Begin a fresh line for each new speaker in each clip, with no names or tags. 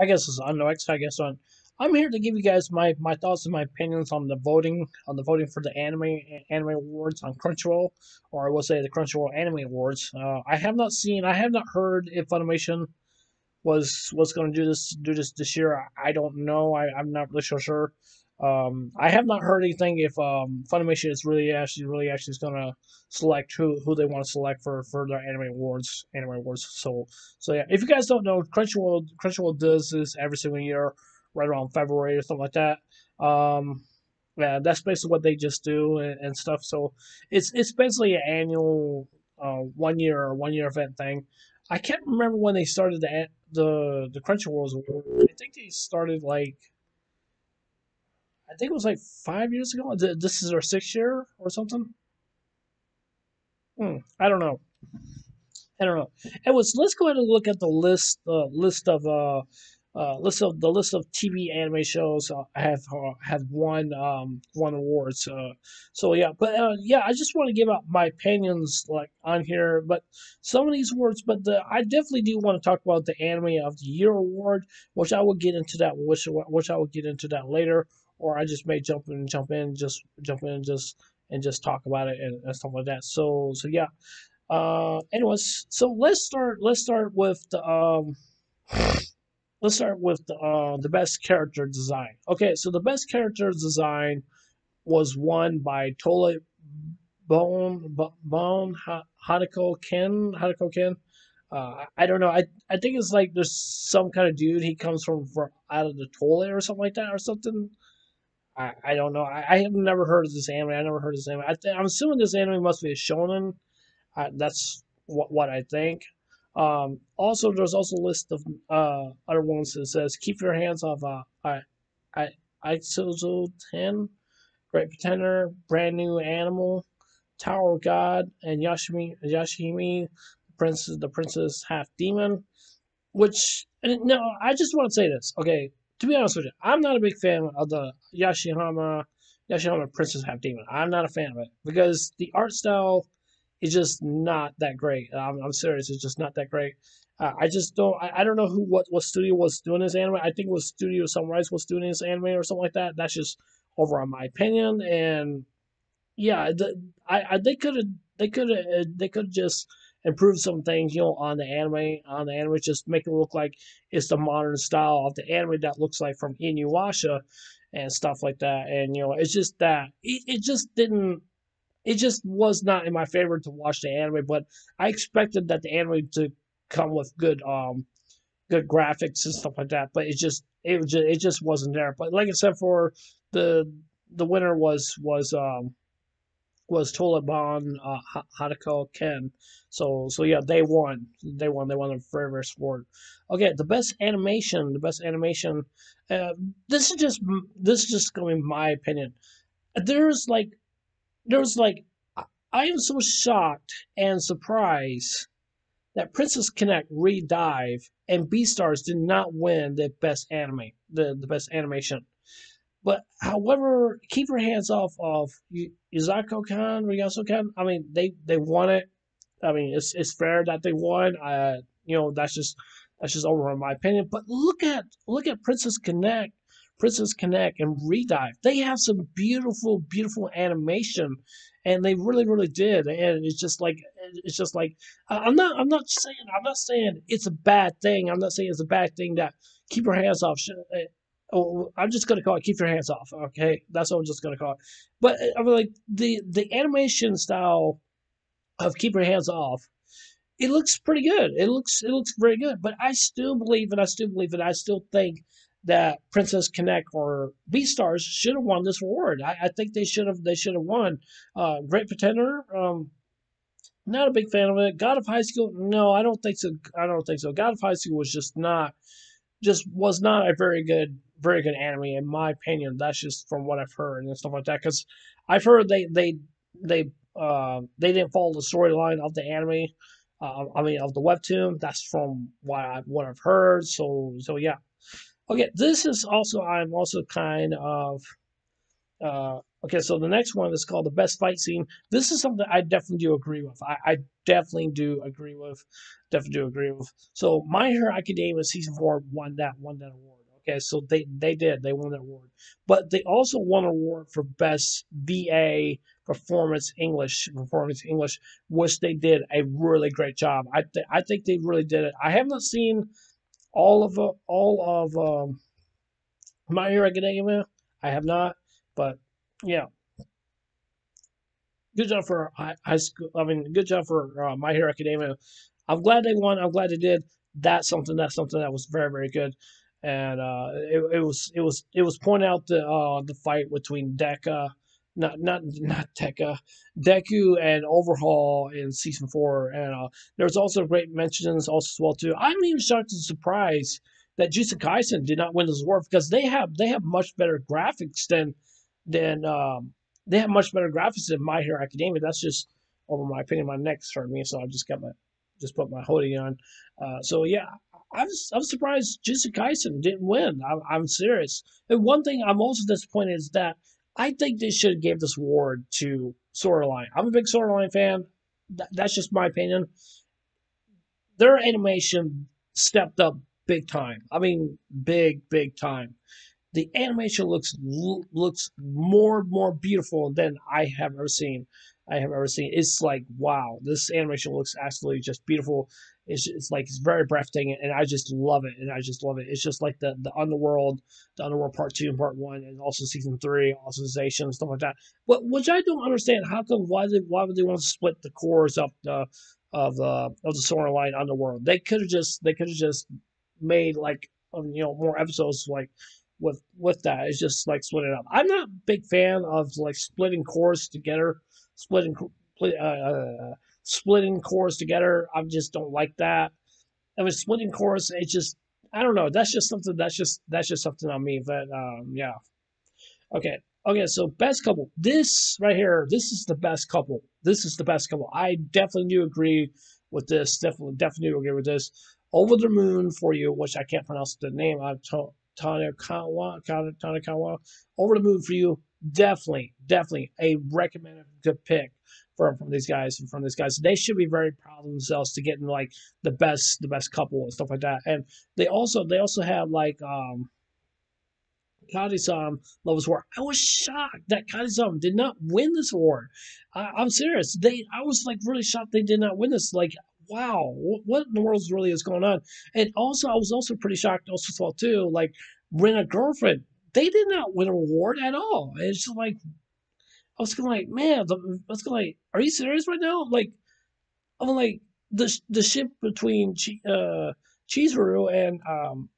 I guess it's UnKnown X. I guess on. I'm here to give you guys my, my thoughts and my opinions on the voting on the voting for the anime anime awards on Crunchyroll, or I will say the Crunchyroll Anime Awards. Uh, I have not seen, I have not heard if Funimation was was going to do this do this this year. I, I don't know. I, I'm not really sure. sure. Um, I have not heard anything if um, Funimation is really actually really actually is gonna select who who they want to select for for their anime awards anime awards. So so yeah, if you guys don't know, Crunchyroll Crunchyroll does this every single year, right around February or something like that. Um, yeah, that's basically what they just do and, and stuff. So it's it's basically an annual uh, one year or one year event thing. I can't remember when they started the the the Crunchyroll award. I think they started like I think it was like five years ago. This is our sixth year or something. Hmm, I don't know. I don't know. Anyways, let's go ahead and look at the list uh, list of uh, uh, list of the list of TV anime shows uh, have uh, have won um, won awards. So yeah, but uh, yeah, I just want to give out my opinions like on here. But some of these awards, but the, I definitely do want to talk about the Anime of the Year award, which I will get into that which which I will get into that later or I just may jump in, jump in, just jump in, and just and just talk about it and, and stuff like that. So so yeah. Uh, anyways, so let's start. Let's start with the um. Let's start with the, uh, the best character design. Okay, so the best character design was won by Tole Bone Bone Hadako Ken Hadako Ken. Uh, I don't know. I I think it's like there's some kind of dude. He comes from, from out of the toilet or something like that, or something. I, I don't know. I, I have never heard of this anime. I never heard of this anime. I th- I'm assuming this anime must be a shonen. Uh, that's what what I think. Um, also, there's also a list of uh, other ones that says keep your hands off uh, I I Isuzu Ten, Great Pretender, Brand New Animal, Tower of God, and Yashahime Yashahime, the princess the princess half demon. Which no, I just want to say this. Okay, to be honest with you, I'm not a big fan of the Yashahime Yashahime Princess Half Demon. I'm not a fan of it because the art style is just not that great. I'm, I'm serious, it's just not that great. Uh, I just don't. I, I don't know who what what studio was doing this anime. I think it was Studio Sunrise was doing this anime or something like that. That's just over on my opinion. And yeah, the, I, I they could have they could have they could just improve some things, you know, on the anime, on the anime, just make it look like it's the modern style of the anime that looks like from Inuyasha and stuff like that. And you know, it's just that it, it just didn't. It just was not in my favor to watch the anime, but I expected that the anime to come with good um good graphics and stuff like that. But it just it just it just wasn't there. But like I said, for the the winner was was um was Toliban uh, Hadako Ken. So so yeah, they won. They won. They won the very very sport. Okay, the best animation. The best animation. Uh, this is just this is just going to be my opinion. There's like there's like I am so shocked and surprised that Princess Connect Redive and Beastars did not win the best anime, the, the best animation. But however, keep your hands off of Izako Kan, Ryaso Kan. I mean, they they won it. I mean, it's it's fair that they won. Uh, you know, that's just that's just over in my opinion. But look at look at Princess Connect, Princess Connect, and Redive. They have some beautiful, beautiful animation, and they really, really did. And it's just like it's just like I'm not I'm not saying I'm not saying it's a bad thing. I'm not saying it's a bad thing that keep your hands off oh, I'm just gonna call it "Keep Your Hands Off." Okay, that's what I'm just gonna call it. But uh, I mean, like the the animation style of "Keep Your Hands Off," it looks pretty good. It looks it looks very good. But I still believe, and I still believe, and I still think that Princess Connect or Beastars should have won this award. I, I think they should have they should have won. Uh, Great Pretender. Um, not a big fan of it. God of High School, no, I don't think so. I don't think so. God of High School was just not, just was not a very good very good anime in my opinion. That's just from what I've heard and stuff like that. Because I've heard they they they uh, they didn't follow the storyline of the anime. Uh, I mean of the webtoon. That's from what I what I've heard. So so yeah. Okay, this is also I'm also kind of uh, Okay, so the next one is called the best fight scene. This is something I definitely do agree with. I, I definitely do agree with. Definitely do agree with. So My Hero Academia season four won that won that award. So they they did they won that award, but they also won an award for best VA performance English performance English, which they did a really great job. I th- I think they really did it. I have not seen all of uh, all of um, My Hero Academia. I have not, but yeah, good job for high school. I mean, good job for uh, My Hero Academia. I'm glad they won. I'm glad they did. That's something. That's something that was very, very good. And uh, it, it was it was it was pointing out the uh, the fight between Deca, not not not Deca, Deku and Overhaul in season four. And uh, there's also great mentions also as well too. I'm even shocked and surprised that Jujutsu Kaisen did not win this award because they have they have much better graphics than than um, they have much better graphics than My Hero Academia. That's just over my opinion. My neck's hurting me, so I just got my just put my hoodie on. Uh, so yeah, I was I'm surprised Jujutsu Kaisen didn't win. I'm, I'm serious. And one thing I'm also disappointed is that I think they should have gave this award to Sword Art Online. I'm a big Sword Art Online fan. Th- that's just my opinion. Their animation stepped up big time. I mean, big, big time the animation looks looks more more beautiful than I have ever seen. I have ever seen. It's like wow, this animation looks absolutely just beautiful. It's, it's like it's very breathtaking, and I just love it, and I just love it. It's just like the the underworld, the underworld part two and part one, and also season three, Alicization stuff like that. But which I don't understand. How come why they why would they want to split the cours up the of the of the Sword Line underworld? They could have just they could have just made like um, you know more episodes like with with that. It's just like splitting up. I'm not a big fan of like splitting cours together, splitting uh, uh, splitting cours together. I just don't like that. I mean, splitting cours. It's just I don't know. That's just something. That's just that's just something on me. But um, yeah. Okay. Okay. So best couple. This right here. This is the best couple. This is the best couple. I definitely do agree with this. Definitely, definitely agree with this. Over the Moon for you, which I can't pronounce the name. Told Tonikawa, Tonikawa, Over the Moon for you. Definitely, definitely a recommended good pick from, from these guys and from these guys. They should be very proud of themselves to get getting like the best the best couple and stuff like that. And they also they also have like um Kadi-san Love War. I was shocked that Kadi-san did not win this award. I, I'm serious. They I was like really shocked they did not win this. Like wow, what in the world really is going on? And also, I was also pretty shocked, also saw too, like Rent a Girlfriend, they did not win an award at all. It's just like, I was kind of like, man, I was kind of like, are you serious right now? Like, I'm like, the the ship between uh, Chizuru and um,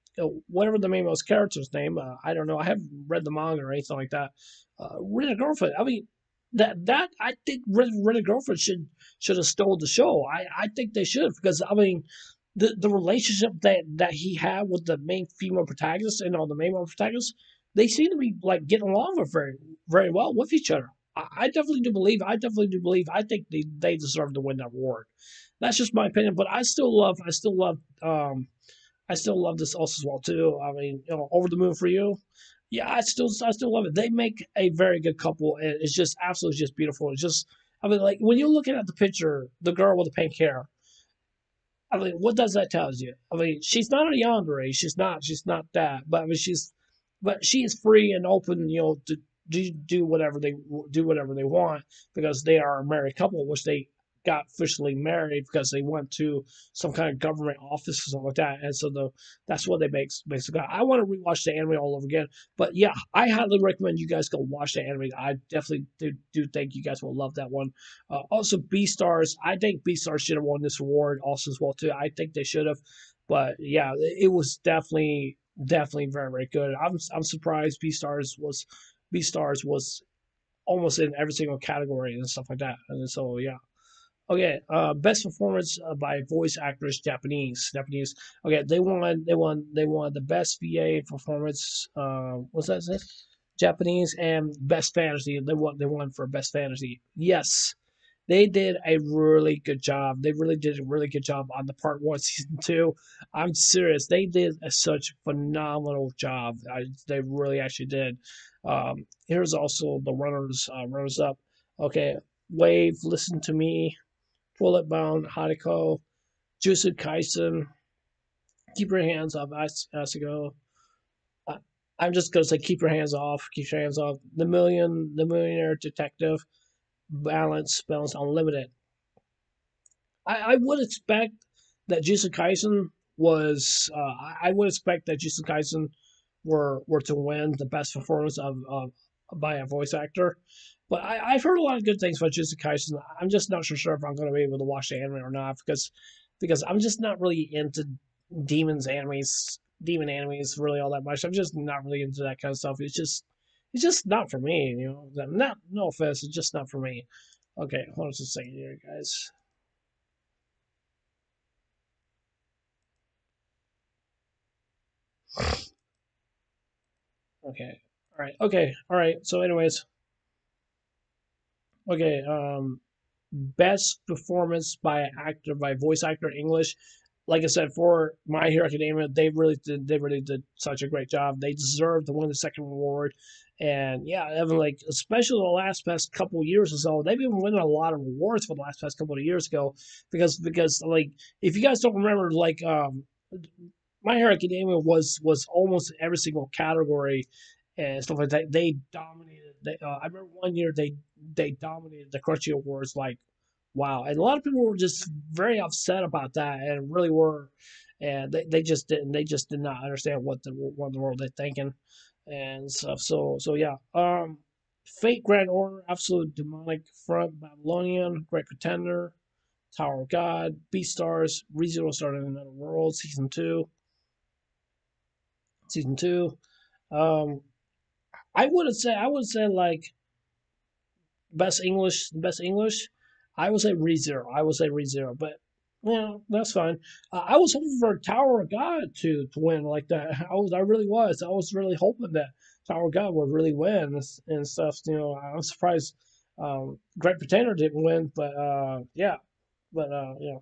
whatever the main his character's name, uh, I don't know. I haven't read the manga or anything like that. Uh, Rent a Girlfriend, I mean, that that I think Rent a Girlfriend should should have stole the show. I, I think they should because I mean the the relationship that that he had with the main female protagonist and all the main male protagonists, they seem to be like getting along with very very well with each other. I, definitely do believe. I definitely do believe. I think they they deserve to win that award. That's just my opinion, but I still love. I still love. Um, I still love this also as well too. I mean, you know, over the moon for you yeah, I still I still love it. They make a very good couple, and it's just absolutely just beautiful. It's just I mean, like when you're looking at the picture, the girl with the pink hair. I mean, what does that tell you? I mean, she's not a yandere. She's not. She's not that. But I mean, she's, but she is free and open. You know, to do do whatever they do whatever they want because they are a married couple, which they got officially married because they went to some kind of government office or something like that. And so the that's what they make basically. I want to rewatch the anime all over again. But yeah, I highly recommend you guys go watch the anime. I definitely do, do think you guys will love that one. Uh, also, Beastars. I think Beastars should have won this award also as well too. I think they should have. But yeah, it was definitely definitely very very good. I'm I'm surprised Beastars was Beastars was almost in every single category and stuff like that. And so yeah. Okay, uh, best performance uh, by voice actress Japanese. Japanese. Okay, they won. They won. They won the best VA performance. Uh, what's that? Say? Japanese and best fantasy. They won. They won for best fantasy. Yes, they did a really good job. They really did a really good job on the part one season two. I'm serious. They did a, such phenomenal job. I, they really actually did. Um, here's also the runners uh, runners up. Okay, Wave, Listen to Me, Bullet Bound, Hachiko, Jujutsu Kaisen, Keep Your Hands Off Asuko. I'm just gonna say keep your hands off, keep your hands off. The million, the millionaire detective, balance, balance unlimited. I, I would expect that Jujutsu Kaisen was. Uh, I would expect that Jujutsu Kaisen were were to win the best performance of, of by a voice actor. But I, have heard a lot of good things about Jujutsu Kaisen. I'm just not so sure if I'm going to be able to watch the anime or not because because I'm just not really into demons animes, demon animes really all that much. I'm just not really into that kind of stuff. It's just it's just not for me. You know, not no offense, it's just not for me. Okay, hold on just a second here, guys. Okay. All right. Okay. All right. So, anyways, okay. Um, best performance by actor by voice actor English. Like I said, for My Hero Academia, they really did. They really did such a great job. They deserve to win the second award. And yeah, Evan, like especially the last past couple years or so, they've been winning a lot of awards for the last past couple of years ago. Because because like if you guys don't remember, like um, My Hero Academia was was almost every single category and stuff like that. They dominated. They, uh, I remember one year they they dominated the Crunchy Awards like wow, and a lot of people were just very upset about that, and really were, and they, they just didn't they just did not understand what the what the world they're thinking and stuff. So so yeah, um, Fate Grand Order, Absolute Demonic Front, Babylonian, Great Pretender, Tower of God, Beastars, ReZero started in Another World, Season 2. Season 2. Um, I would say, I would say like best English, best English. I would say ReZero. I would say ReZero, but yeah, that's fine. Uh, I was hoping for Tower of God to, to win like that. I was, I really was. I was really hoping that Tower of God would really win and stuff. You know, I'm surprised um, Great Pretender didn't win, but uh, yeah, but uh, yeah.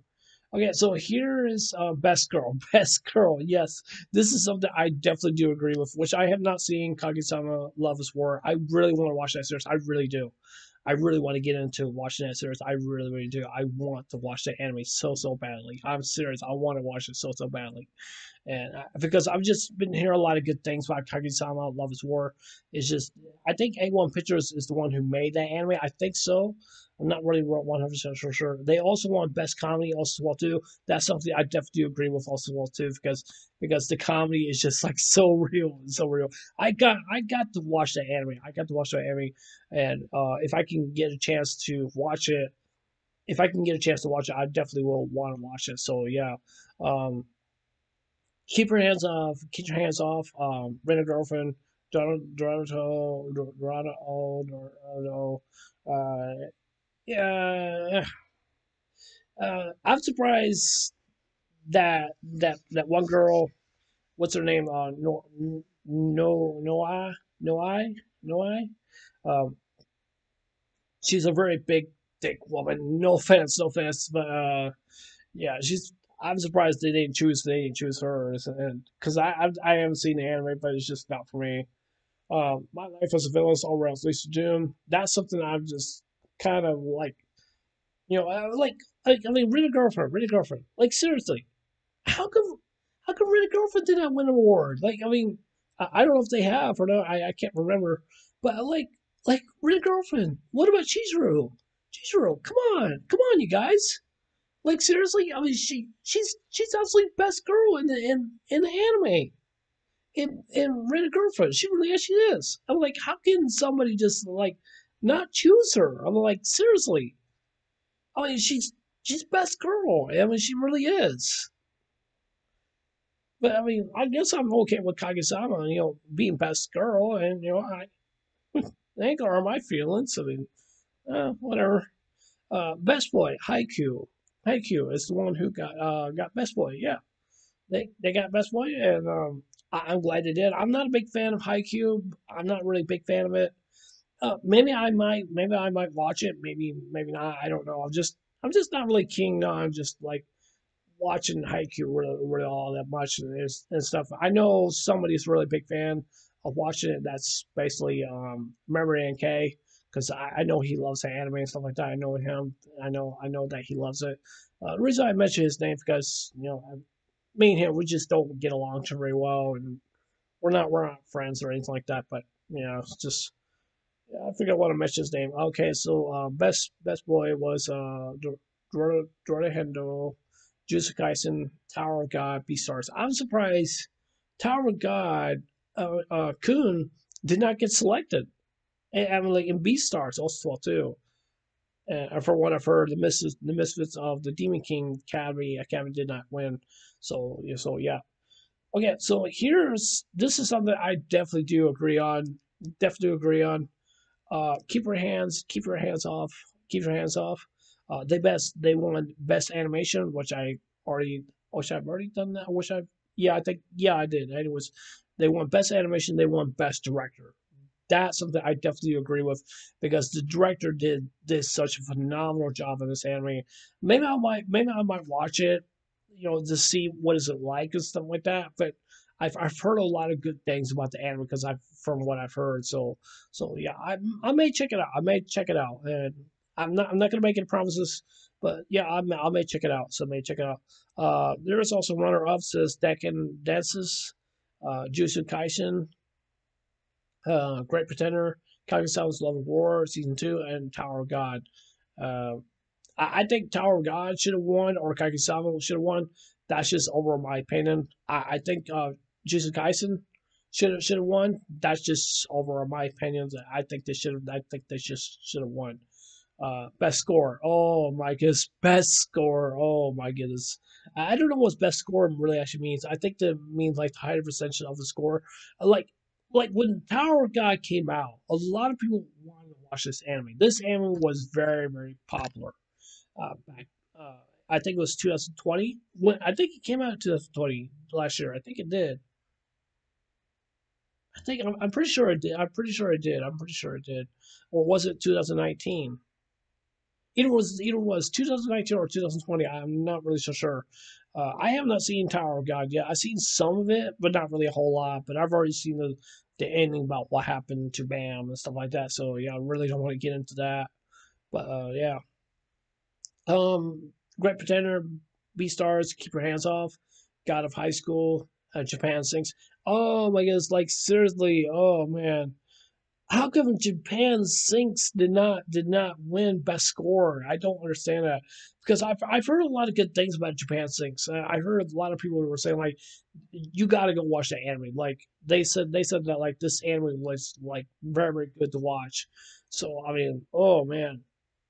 Okay, so here is uh, Best Girl. Best Girl, yes. This is something I definitely do agree with, which I have not seen Kaguya-sama Love is War. I really want to watch that series. I really do. I really want to get into watching that series. I really, really do. I want to watch that anime so, so badly. I'm serious. I want to watch it so, so badly. And I, because I've just been hearing a lot of good things about Kaguya-sama Love is War. It's just, I think A1 Pictures is the one who made that anime. I think so. I'm not really 100% sure, sure. They also won Best Comedy also well too. That's something I definitely agree with also well too because because the comedy is just like so real so real. I got I got to watch that anime. I got to watch that anime, and uh, if I can get a chance to watch it, if I can get a chance to watch it, I definitely will want to watch it. So yeah. Um, keep your hands off. Keep your hands off. Um, Rent a Girlfriend. Dorado, Dorado, uh, yeah, uh, I'm surprised that that that one girl, what's her name? Uh, no, no, no, I, no, I, no, I. Um, she's a very big, thick woman. No offense, no offense, but uh, yeah, she's. I'm surprised they didn't choose. They didn't choose her, because I, I I haven't seen the anime, but it's just not for me. Um, my life as a villain, all around Lisa June. That's something I've just kind of like, you know, uh, like, like I mean, Rent a Girlfriend, Rent a Girlfriend. Like seriously, how come, how come Rent a Girlfriend did not win an award? Like, I mean, I, I don't know if they have or not. I, I can't remember, but like, like Rent a Girlfriend. What about Chizuru? Chizuru, come on, come on, you guys. Like seriously, I mean, she she's she's absolutely best girl in the in in the anime. In Rent a Girlfriend, she really actually is. I'm like, how can somebody just like not choose her. I'm like, seriously. I mean, she's she's best girl. I mean, she really is. But I mean, I guess I'm okay with Kaguya-sama, you know, being best girl, and you know, I, ain't gonna my feelings. I mean, uh, whatever. Uh, best boy, Haikyuu. Haikyuu is the one who got uh, got best boy. Yeah, they they got best boy, and um, I, am glad they did. I'm not a big fan of Haikyuu. I'm not really a big fan of it uh, maybe I might, maybe I might watch it. Maybe, maybe not. I don't know. I'm just, I'm just not really keen on just like watching Haikyuu really, really all that much and, and stuff. I know somebody's really big fan of watching it. That's basically um, Memory NK because I, I know he loves anime and stuff like that. I know him. I know, I know that he loves it. Uh, the reason I mention his name because you know, me and him we just don't get along too very well, and we're not we're not friends or anything like that. But you know, it's just I forget what I mentioned his name. Okay, so uh, best best boy was uh Hendo, Jujutsu Kaisen, Tower of God, Beastars. I'm surprised Tower of God, uh, uh, Khun did not get selected. And like in Beastars also too. Uh, from what I've heard, the misfits, the misfits of the Demon King Academy Academy did not win. So so yeah. Okay, so here's this is something I definitely do agree on. Definitely agree on. Uh, keep your hands keep your hands off. Keep your hands off. Uh, they best they won best animation, which I already which I've already done that. I wish I yeah I think yeah I did. Anyways, they won best animation. They won best director that's something I definitely agree with because the director did did such a phenomenal job in this anime. Maybe I might maybe I might watch it, you know, to see what is it like and stuff like that. But I've I've heard a lot of good things about the anime because I've from what I've heard. So so yeah, I I may check it out. I may check it out, and I'm not I'm not gonna make any promises. But yeah, I may, I may check it out. So I may check it out. Uh, there is also runner up says Decken Dances, uh, Jujutsu Kaisen, uh, Great Pretender, Kaguya-sama's Love of War season two, and Tower of God. Uh, I, I, think Tower of God should have won, or Kaguya-sama should have won. That's just over my opinion. I, I think uh, Jujutsu Kaisen should have should have won. That's just over my opinion. I think they should have. I think they just should have won. Uh, best score. Oh my goodness, best score. Oh my goodness. I don't know what best score really actually means. I think that means like the higher percentage of the score. Like like when Tower of God came out, a lot of people wanted to watch this anime. This anime was very, very popular. Uh, back, uh, I think it was 2020. When I think it came out in 2020 last year. I think it did. I think I'm, I'm pretty sure it did. I'm pretty sure it did. I'm pretty sure it did. Or was it 2019? Either was either was 2019 or 2020. I'm not really so sure. Uh, I have not seen Tower of God yet. I've seen some of it, but not really a whole lot. But I've already seen the the ending about what happened to Bam and stuff like that. So yeah, I really don't want to get into that. But uh, yeah. Um, Great Pretender, B Beastars, Keep Your Hands Off, God of High School, uh, Japan Sinks. Oh my goodness, like seriously, oh man how come Japan Sinks did not did not win best score? I don't understand that because I've I've heard a lot of good things about Japan Sinks. I heard a lot of people were saying like, you got to go watch that anime. Like they said they said that like this anime was like very very good to watch. So I mean, oh man,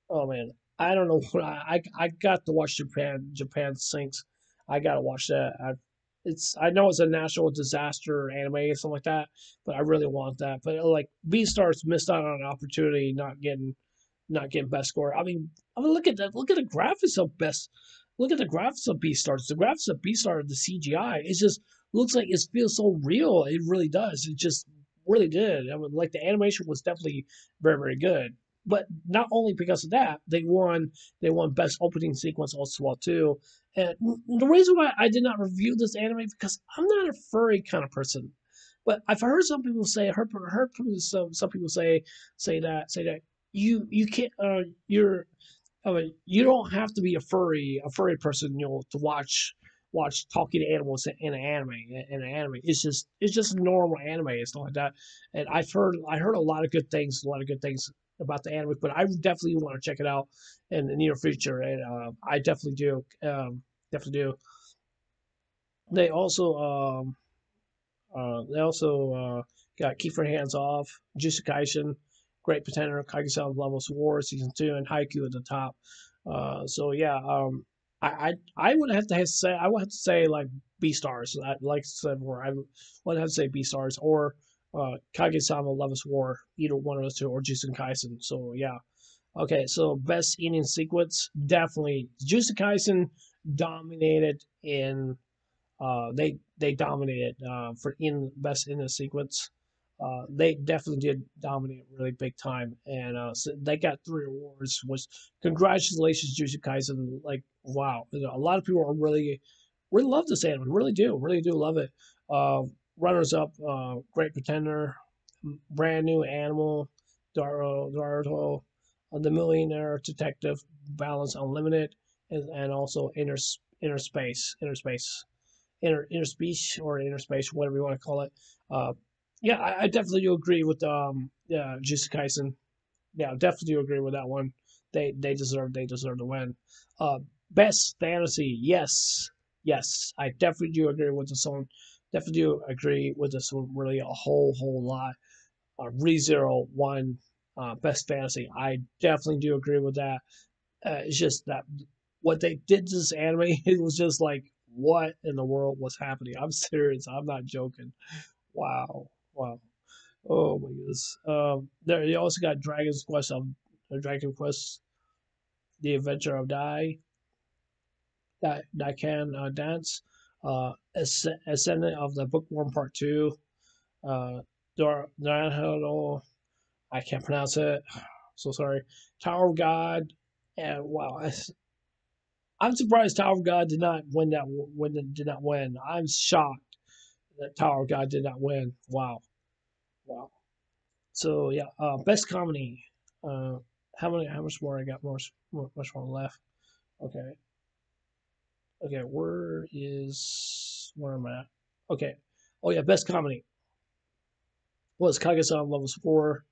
oh man, I don't know. I I got to watch Japan Japan Sinks. I got to watch that. I've it's I know it's a natural disaster anime or something like that, but I really want that. But uh, like Beastars missed out on an opportunity not getting not getting best score. I mean, I mean look at that. Look at the graphics of best. Look at the graphics of Beastars. The graphics of Beastars, the CGI, it just looks like it feels so real. It really does. It just really did. I mean, like the animation was definitely very very good. But not only because of that, they won. They won best opening sequence also too. And the reason why I did not review this anime because I'm not a furry kind of person. But I've heard some people say, heard, heard some some people say say that say that you you can't uh, you're I mean, you don't have to be a furry a furry person you know to watch watch talking animals in an anime in an anime. It's just it's just normal anime and stuff like that. And I've heard I heard a lot of good things, a lot of good things about the anime, but I definitely want to check it out in the near future, and uh, I definitely do. Um, definitely do. They also um, uh, they also uh, got Keep Your Hands Off, Jujutsu Kaisen, Great Pretender, Kaguya Levels War season two, and Haikyuu at the top. Uh, so yeah, um, I, I I would have to say I would have to say like Beastars. Like I like said before, I would have to say Beastars or uh, Loveless War, either one of those two, or Jujutsu Kaisen. So yeah. Okay, so best ending sequence, definitely Jujutsu Kaisen dominated in uh they they dominated uh for in best in the sequence. uh, they definitely did dominate really big time, and uh, so they got three awards. Was congratulations, Jujutsu Kaisen! Like wow, you know, a lot of people are really really love this anime, really do, really do love it. Uh, runners up, uh, Great Pretender, brand new Animal, Daro, Naruto, uh, The Millionaire Detective, Balance Unlimited, and, and also Inner Inner Space, Inner Space, Inner Inner Space or Inner Space, whatever you want to call it. Uh, yeah, I, I definitely do agree with um yeah Jujutsu Kaisen. Yeah, definitely do agree with that one. They they deserve they deserve to win. Uh, best fantasy, yes, yes, I definitely do agree with this one. Definitely do agree with this won. Really, a whole whole lot. Uh, ReZero one uh, best fantasy. I definitely do agree with that. Uh, it's just that what they did to this anime, it was just like, what in the world was happening? I'm serious. I'm not joking. Wow. Wow. Oh my goodness. Um, there you also got Dragon's Quest of uh, Dragon Quest, The Adventure of Dai, that that can uh, dance, uh, Ascendant of the Bookworm Part Two, uh, I can't pronounce it. So sorry. Tower of God, and wow, I'm surprised Tower of God did not win that. Win did not win. I'm shocked that Tower of God did not win. Wow. Wow. So yeah, uh, best comedy. Uh, how many? How much more? I got more. Much more left. Okay. Okay, where is where am I at? Okay. Oh yeah, best comedy. Was well, levels four.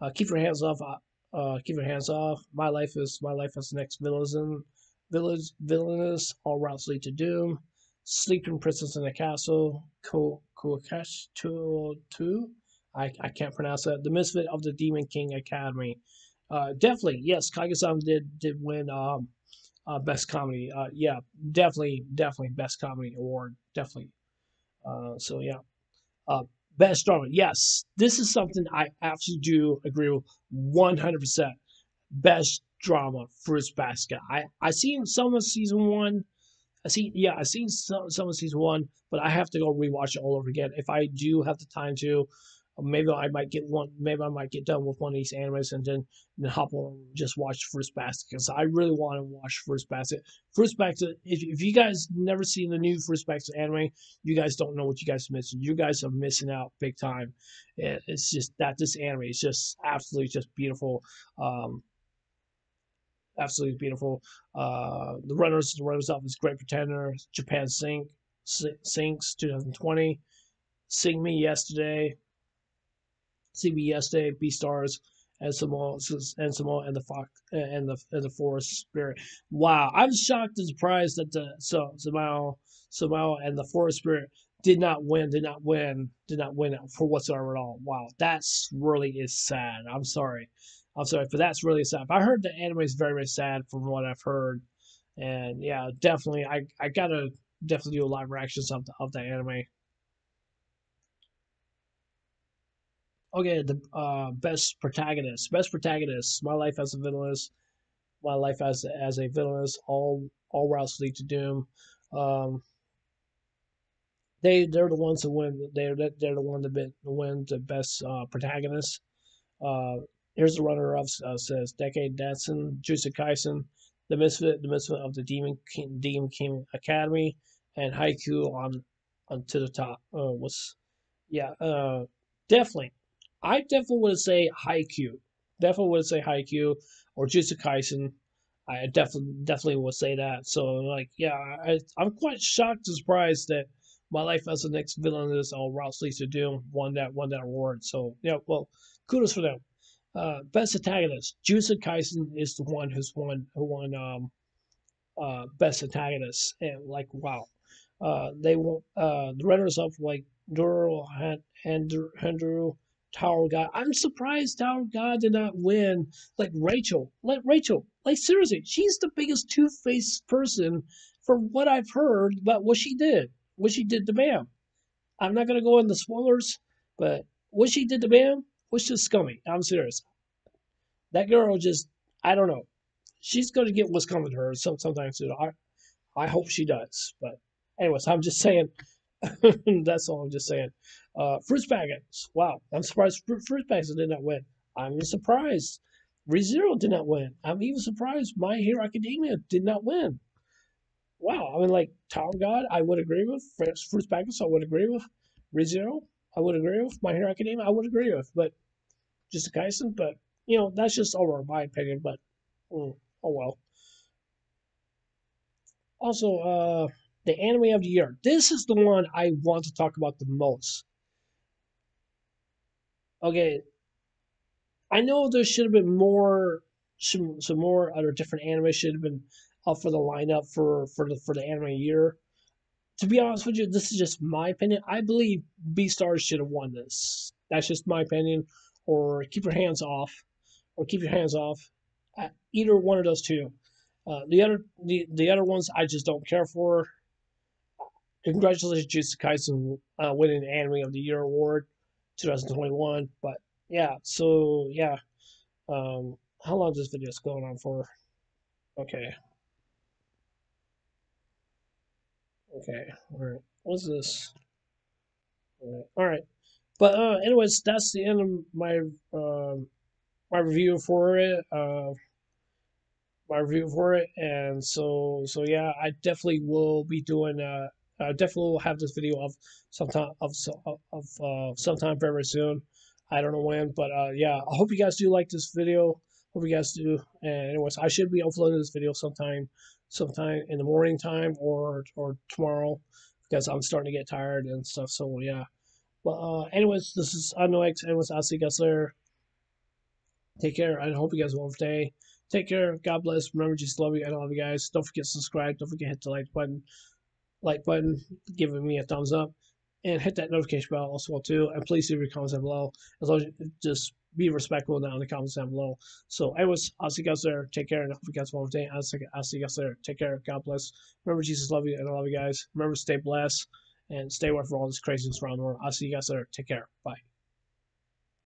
Uh, keep your hands off. Uh, uh, keep your hands off. My life is my life is the next villain. Village villainous. All routes lead to doom. Sleeping princess in a castle. Ko Kuakash two. I, I can't pronounce that. The Misfit of the Demon King Academy. Uh, definitely, yes, Kaguya did did win um, uh, best comedy. Uh, yeah, definitely, definitely best comedy award. Definitely. Uh, so yeah, uh, best drama. Yes, this is something I absolutely do agree with one hundred percent. Best drama, Fruits Basket. I I seen some of season one. I see, yeah, I seen some some of season one, but I have to go rewatch it all over again if I do have the time to maybe I might get one. Maybe I might get done with one of these animes and then then hop on and just watch Fruits Basket because I really want to watch Fruits Basket. Fruits Basket. If, if you guys never seen the new Fruits Basket anime, you guys don't know what you guys are missing. You guys are missing out big time. It's just that this anime is just absolutely just beautiful. Um, absolutely beautiful. Uh, the runners, the runners up is Great Pretender, Japan Sink, Sinks 2020, Sing Me Yesterday, CBS Day, Beastars, and Somali, and Somali, and the Fox, and the and the Forest Spirit. Wow, I'm shocked and surprised that the so Somali, Somali, and the Forest Spirit did not win, did not win, did not win for whatsoever at all. Wow, that's really is sad. I'm sorry, I'm sorry, but that's really sad. I heard the anime is very very sad from what I've heard, and yeah, definitely, I I gotta definitely do a live reaction of the, of the anime. Okay, the uh, best protagonist, best protagonist. My life as a villainess, my life as as a villainess. All all routes lead to doom. Um, they they're the ones that win. They're they're the one that win the best uh, protagonist. Uh, here's the runner up uh, says Decade Datsun, Jujutsu Kaisen, the Misfit, the Misfit of the Demon King, Demon King Academy, and Haikyuu on on to the top. Uh, was yeah, uh, definitely I definitely would say Haikyuu. Definitely would say Haikyuu or Jujutsu Kaisen. I definitely definitely would say that. So like yeah, I I'm quite shocked and surprised that my life as the next villain is all Rouse to Doom won that won that award. So yeah, well, kudos for them. Uh, best antagonist, Jujutsu Kaisen is the one who's won who won um uh best antagonist and like wow. Uh, they won't uh the runners up like Duro Hendru Tower God. I'm surprised Tower God did not win. Like Rachel, like Rachel, like seriously, she's the biggest two faced person for what I've heard about what she did. What she did to Bam. I'm not gonna go into spoilers, but what she did to Bam was just scummy. I'm serious. That girl just, I don't know. She's gonna get what's coming to her. So sometimes, you I, I hope she does. But anyways, I'm just saying. That's all I'm just saying. Uh, Fruits Baskets. Wow, I'm surprised Fruit, Fruits Baskets did not win. I'm surprised ReZero did not win. I'm even surprised My Hero Academia did not win. Wow, I mean, like Tower God, I would agree with. Fruits Baskets, I would agree with. ReZero, I would agree with. My Hero Academia, I would agree with. But Jujutsu Kaisen, but you know, that's just over my opinion. But mm, oh well. Also, uh, the anime of the year. This is the one I want to talk about the most. Okay, I know there should have been more, some, some more other different anime should have been up for the lineup for for the for the anime year. To be honest with you, this is just my opinion. I believe Beastars should have won this. That's just my opinion. Or keep your hands off, or keep your hands off. Uh, either one of those two. Uh, the other the, the other ones I just don't care for. Congratulations, Jujutsu Kaisen, uh, winning the Anime of the Year award, 2021. But yeah, so yeah, um, how long is this video going on for? Okay. Okay, all right. What's this? All right. But uh, anyways, that's the end of my um, my review for it. Uh, my review for it, and so so yeah, I definitely will be doing. Uh, I definitely will have this video of sometime of of uh, sometime very, soon. I don't know when, but uh, yeah, I hope you guys do like this video. Hope you guys do. And anyways, I should be uploading this video sometime, sometime in the morning time or or tomorrow because I'm starting to get tired and stuff. So yeah. But uh, anyways, this is Unknown Anyways, I'll see you guys later. Take care. I hope you guys have a wonderful day. Take care. God bless. Remember, just love you. I love you guys. Don't forget to subscribe. Don't forget to hit the like button. Like button. Giving me a thumbs up. And hit that notification bell as well too. And please leave your comments down below. As long as just be respectful down in the comments down below. So, anyways, I'll see you guys there. Take care. And hope you guys have a wonderful day. I'll see, you guys there. Take care. God bless. Remember, Jesus love you. And I love you guys. Remember, stay blessed and stay away from all this craziness around the world. I'll see you guys there. Take care. Bye.